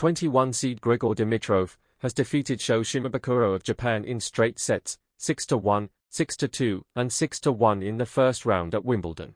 21-seed Grigor Dimitrov, has defeated Sho Shimabukuro of Japan in straight sets, 6-1, 6-2, and 6-1 in the first round at Wimbledon.